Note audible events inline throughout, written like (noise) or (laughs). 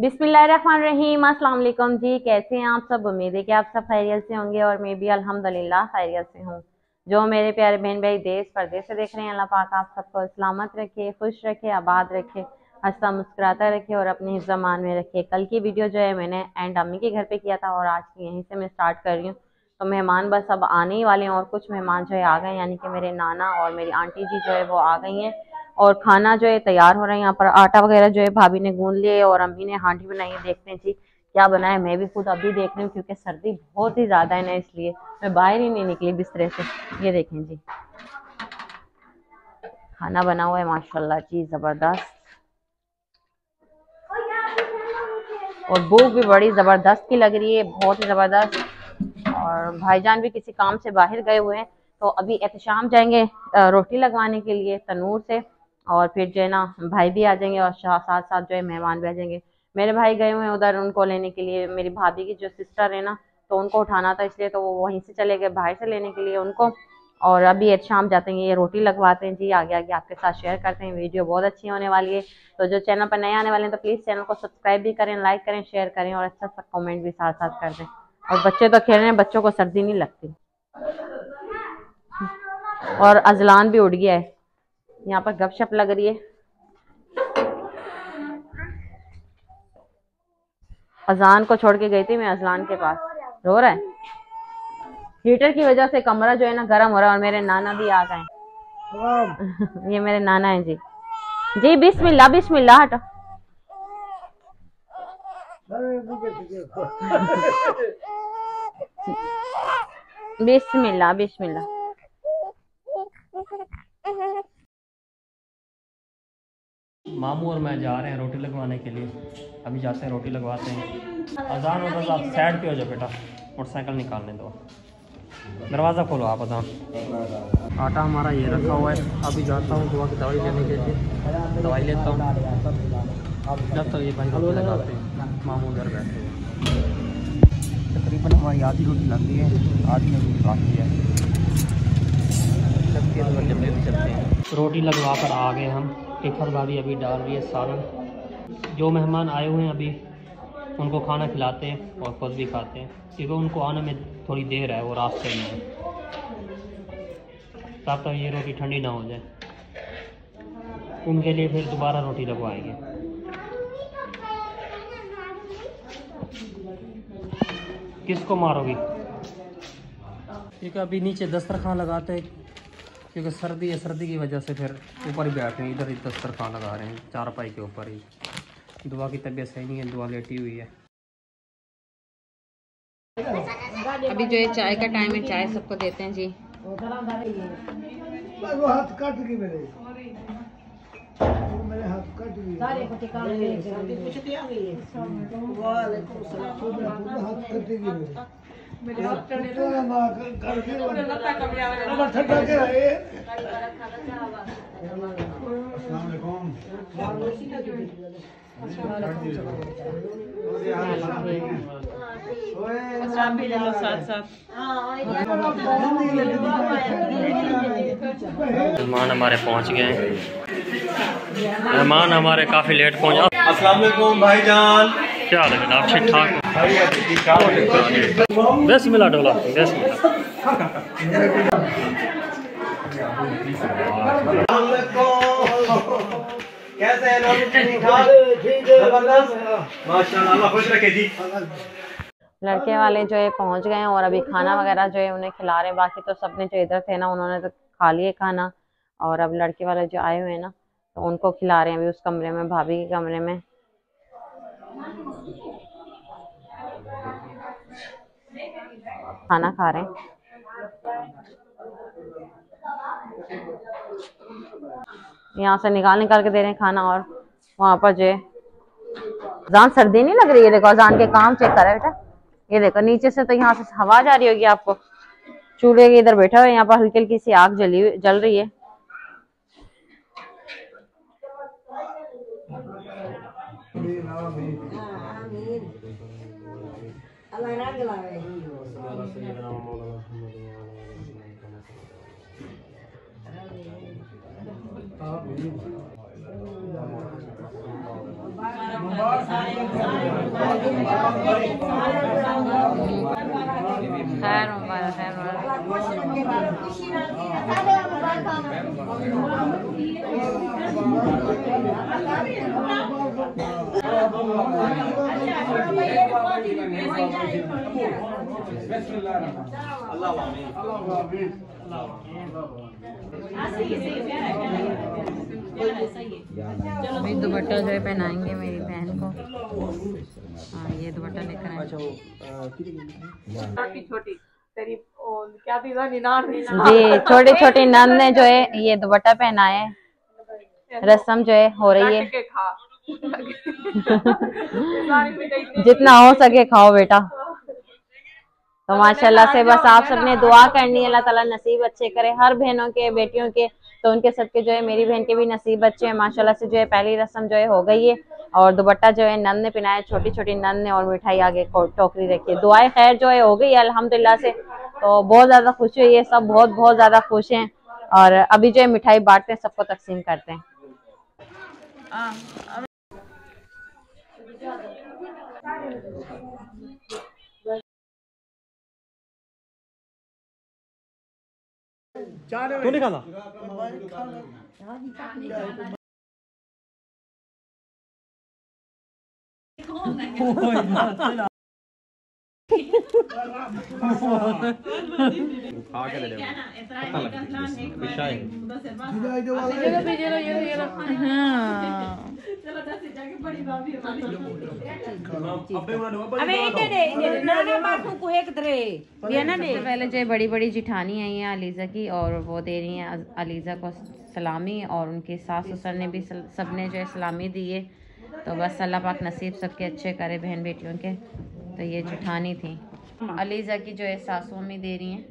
बिस्मिल्लाहिर्रहमानिर्रहीम अस्सलाम वालेकुम जी, कैसे हैं आप सब? उम्मीद है कि आप सब खैरियत से होंगे और मैं भी अल्हम्दुलिल्लाह खैरियत से हूँ। जो मेरे प्यारे बहन भाई देश परदेश से देख रहे हैं, अल्लाह पाक आप सबको सलामत रखे, खुश रखे, आबाद रखे, हंसता मुस्कुराता रखे और अपने जमान में रखे। कल की वीडियो जो है मैंने एंड अम्मी के घर पे किया था और आज की यहीं से मैं स्टार्ट कर रही हूँ। तो मेहमान बस अब आने ही वाले हैं और कुछ मेहमान जो है आ गए यानी कि मेरे नाना और मेरी आंटी जी जो है वो आ गई हैं। और खाना जो है तैयार हो रहा है यहाँ पर। आटा वगैरह जो है भाभी ने गूंद लिए और अम्मी ने हांडी बनाई है। देखते हैं जी क्या बनाया मैं भी खुद अभी देख रही हूँ क्योंकि सर्दी बहुत ही ज़्यादा है ना, इसलिए मैं बाहर ही नहीं निकली बिस्तरे से। ये देखें जी। खाना बना हुआ है, माशाल्लाह जी, ज़बरदस्त। और भूख भी बड़ी ज़बरदस्त की लग रही है, बहुत ही ज़बरदस्त। और भाईजान भी किसी काम से बाहर गए हुए हैं। तो अभी एहतशाम जाएँगे रोटी लगवाने के लिए तनूर से। और फिर जो है ना, भाई भी आ जाएँगे और साथ साथ जो है मेहमान भी आ जाएँगे। मेरे भाई गए हुए हैं उधर उनको लेने के लिए। मेरी भाभी की जो सिस्टर है ना तो उनको उठाना था इसलिए तो वो वहीं से चले गए, बाहर से लेने के लिए उनको। और अभी शाम जाते हैं, ये रोटी लगवाते हैं। जी, आगे आगे आपके साथ शेयर करते हैं। वीडियो बहुत अच्छी होने वाली है। तो जो चैनल पर नए आने वाले हैं तो प्लीज़ चैनल को सब्सक्राइब भी करें लाइक करें शेयर करें और अच्छा सा कमेंट भी साथ साथ कर दें। और बच्चे तो खेल रहे हैं, बच्चों को सर्दी नहीं लगती। और अजलान भी उड़ गया है। यहाँ पर गपशप लग रही है। अजान को छोड़ के गई थी मैं अजलान के पास। रो रहा है? हीटर की वजह से कमरा जो है ना गर्म हो रहा है और मेरे नाना भी आ गए ये मेरे नाना है जी। जी बिस्मिल्लाह बिस्मिल्लाह हटो। बिस्मिल्लाह बिस्मिल्लाह। मामू और मैं जा रहे हैं रोटी लगवाने के लिए। अभी जाते हैं, रोटी लगवाते हैं। अजान हो तो आप साइड पे हो जाओ बेटा। मोटरसाइकिल निकालने दो। दरवाज़ा खोलो आप अजान। आटा हमारा ये रखा हुआ है। अभी जाता हूँ दुआ की दवाई लेने के लिए। दवाई लेता हूँ। जब तक ये भाई रोटी लगाते हैं, मामू उधर बैठे तकरीबन हमारी आधी रोटी लग गई है, आधी रोटी बाकी है। चलते हैं। रोटी लगवा कर आ गए हम। टिफर भाभी अभी डाल रही है सालन। जो मेहमान आए हुए हैं अभी, उनको खाना खिलाते हैं और खुद भी खाते हैं। क्योंकि उनको आने में थोड़ी देर है, वो रास्ते में तब तक ये रोटी ठंडी ना हो जाए। उनके लिए फिर दोबारा रोटी लगवाएँगे। किसको मारोगी? क्योंकि अभी नीचे दस्तरखान लगाते हैं। क्योंकि सर्दी है सर्दी की वजह से फिर ऊपर ही बैठ रहे हैं इधर ही दस्तरखान लगा रहे हैं चार पाई के ऊपर ही। दुआ की तबीयत सही नहीं है दुआ लेटी हुई है। अभी जो है चाय का टाइम है चाय सबको देते हैं जी। वो हाथ कट गई मेरे। मेरे हाथ कट गई हाथ कट गई मेरे ठंडा के रहे मेहमान हमारे पहुँच गए हैं। मेहमान हमारे काफ़ी लेट पहुँचे। अस्सलाम वालेकुम भाईजान। क्या हाल है? जनाब ठीक ठाक? बस मिला डोला बस हैं लड़के वाले जो है पहुँच गए हैं और अभी खाना वगैरह जो है उन्हें खिला रहे हैं। बाकी तो सबने जो इधर थे ना उन्होंने तो खा लिए खाना। और अब लड़के वाले जो आए हुए हैं ना तो उनको खिला रहे हैं। अभी उस कमरे में भाभी के कमरे में खाना खा रहे हैं। यहाँ से निकाल निकाल के दे रहे हैं खाना और वहाँ पर जो जान सर्दी नहीं लग रही? है देखो जान के काम चेक करा बेटा। ये देखो, नीचे से तो यहाँ से हवा जा रही होगी आपको। चूल्हे के इधर बैठा हुआ है, यहाँ पर हल्की हल्की सी आग जली जल रही है। खैर मुबारक खैर मुबारक अभी दुपट्टा जो है पहनाएँगे मेरी बहन को। हाँ ये दुपट्टा लेकर आए। छोटी छोटी तेरी क्या निनान जी छोटी छोटी नंद ने जो है ये दुपट्टा पहनाया है। रस्म जो है हो रही है। (laughs) जितना हो सके खाओ बेटा। तो माशाल्लाह से बस आप सबने दुआ करनी है अल्लाह ताला नसीब अच्छे करे। हर बहनों के बेटियों के तो उनके सबके जो है मेरी बहन के भी नसीब अच्छे हैं। माशाल्लाह से जो है पहली रस्म जो है हो गई है। और दुपट्टा जो है नंद ने पिनाया छोटी छोटी नंद ने और मिठाई आगे टोकरी रखी है। दुआएँ खैर जो है हो गई है अल्हम्दुलिल्लाह से। तो बहुत ज़्यादा खुशी हुई है सब बहुत बहुत ज़्यादा खुश हैं। और अभी जो है मिठाई बांटते हैं सबको तकसीम करते हैं। तू नहीं खाता है पहले जो है बड़ी बड़ी जिठानी आई है अलीज़ा की और वो दे रही हैं अ- अलीज़ा को सलामी और उनके सास ससुर ने भी सबने जो है सलामी दी है तो बस अल्लाह पाक नसीब सबके अच्छे करे बहन बेटियों के तो ये जुठानी थी। अलीज़ा की जो है सासू अम्मी दे रही हैं।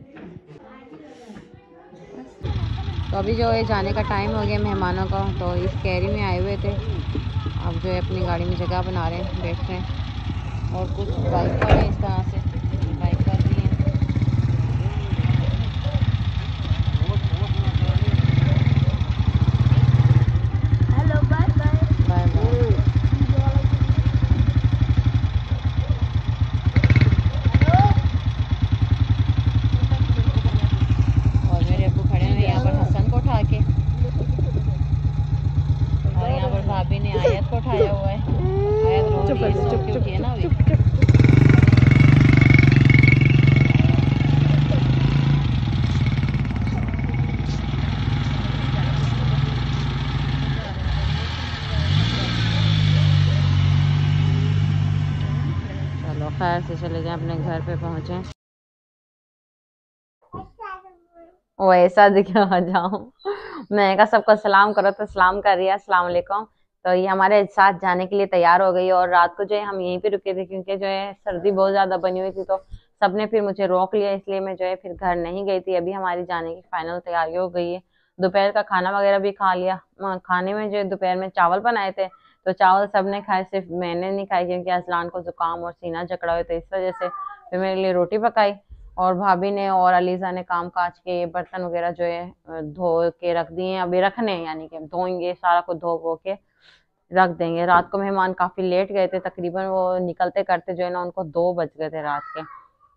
तो अभी जो है जाने का टाइम हो गया मेहमानों का तो इस कैरी में आए हुए थे। अब जो है अपनी गाड़ी में जगह बना रहे हैं बैठ रहे हैं। और कुछ बाइक पर है इस तरह से बाइकर भी हैं बाय बाय और मेरे अब्बू खड़े हैं यहाँ पर हसन को उठा के और यहाँ पर भाभी ने आयत को उठाया हुआ है के उठी है ना अभी चलो खैर से चले जाएँ अपने घर पे पहुँचे। ऐसा दिखा आ जाऊँ मैं कहा सबको सलाम करो तो सलाम कर रही है वालेकुम। तो ये हमारे साथ जाने के लिए तैयार हो गई और रात को जो है हम यहीं पे रुके थे क्योंकि जो है सर्दी बहुत ज़्यादा बनी हुई थी तो सबने फिर मुझे रोक लिया, इसलिए मैं जो है फिर घर नहीं गई थी। अभी हमारी जाने की फाइनल तैयारी हो गई है। दोपहर का खाना वगैरह भी खा लिया। खाने में जो है दोपहर में चावल बनाए थे तो चावल सबने खाए, सिर्फ़ मैंने नहीं खाए क्योंकि असलान को जुकाम और सीना जकड़ा हुआ था, इस वजह से फिर मेरे लिए रोटी पकाई और भाभी ने और अलीजा ने काम काज के बर्तन वगैरह जो है धो के रख दिए अभी रखने यानी कि धोएँगे, सारा कुछ धो वो के रख देंगे। रात को मेहमान काफ़ी लेट गए थे, तकरीबन वो निकलते करते जो है ना, उनको दो बज गए थे रात के।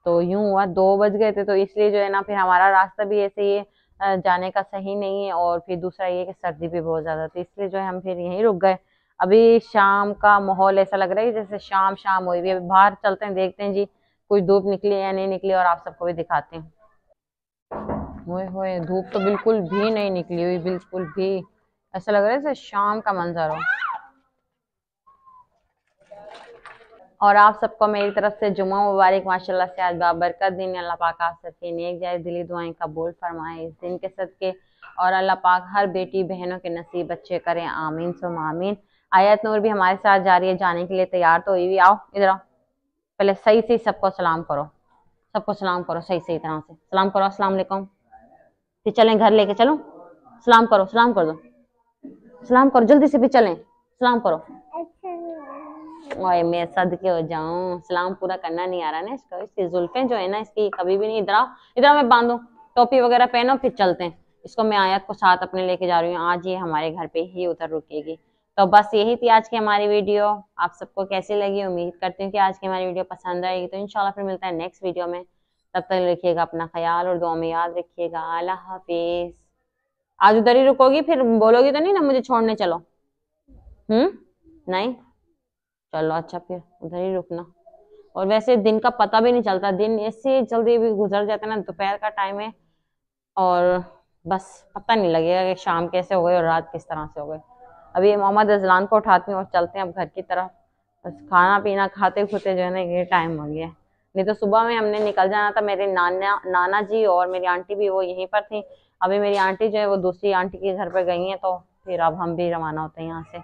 तो यूँ हुआ, दो बज गए थे तो इसलिए जो है ना, फिर हमारा रास्ता भी ऐसे ही जाने का सही नहीं है और फिर दूसरा ये कि सर्दी भी बहुत ज़्यादा थी, इसलिए जो है हम फिर यहीं रुक गए। अभी शाम का माहौल ऐसा लग रहा है जैसे शाम शाम हुई है। अभी बाहर चलते हैं, देखते हैं जी, कुछ धूप निकली या नहीं निकली और आप सबको भी दिखाते हैं। होए होए, धूप तो बिल्कुल भी नहीं निकली हुई, बिल्कुल भी। ऐसा लग रहा है जैसे शाम का मंजर हो। और आप सबको मेरी तरफ़ से जुम्मा मुबारक, माशाल्लाह से आज बाबरकत दिन। अल्लाह पाक आप सबकी नेक जाए दिली दुआएँ कबूल फरमाए इस दिन के सदके। और अल्लाह पाक हर बेटी, बहनों के नसीब अच्छे करें। आमीन, सुम आमीन। आयत नूर भी हमारे साथ जा रही है, जाने के लिए तैयार तो हुई हुई। आओ, इधर आओ। पहले सही से सबको सलाम करो। सबको सलाम करो सही सही तरह से। सलाम करो, अस्सलाम फिर चलें घर लेके, चलो। सलाम करो, सलाम कर दो। सलाम करो, जल्दी से भी चलें। सलाम करो। ओए, मैं सद के हो जाऊँ। सलाम पूरा करना नहीं आ रहा ना इसका। इसकी जुल्फें जो है ना, इसकी कभी भी नहीं, इधर आओ, इधर मैं बांधू। टोपी वगैरह पहनो, फिर चलते हैं। इसको मैं आयत को साथ अपने लेके जा रही हूँ। आज ये हमारे घर पे ही उधर रुकेगी। तो बस यही थी आज की हमारी वीडियो। आप सबको कैसी लगी? उम्मीद करती हूँ कि आज की हमारी वीडियो पसंद आएगी। तो इंशाल्लाह फिर मिलता है नेक्स्ट वीडियो में। तब तक रखिएगा अपना ख्याल और दुआ में याद रखिएगा। अल्लाह हाफिज। आज उधर ही रुकोगी? फिर बोलोगी तो नहीं ना मुझे छोड़ने चलो। हम्म? नहीं? चलो अच्छा फिर उधर ही रुकना। और वैसे दिन का पता भी नहीं चलता, दिन ऐसे जल्दी भी गुजर जाता है ना, दोपहर का टाइम है, और बस पता नहीं लगेगा कि शाम कैसे हो गई और रात किस तरह से हो गई। अभी मोहम्मद अजलान को उठाती हूँ और चलते हैं अब घर की तरफ़। बस खाना पीना, खाते खुते जो है ना, ये टाइम हो गया। नहीं तो सुबह में हमने निकल जाना था, मेरे नाना नाना जी और मेरी आंटी भी वो यहीं पर थी। अभी मेरी आंटी जो है वो दूसरी आंटी के घर पर गई हैं तो फिर अब हम भी रवाना होते हैं यहाँ से।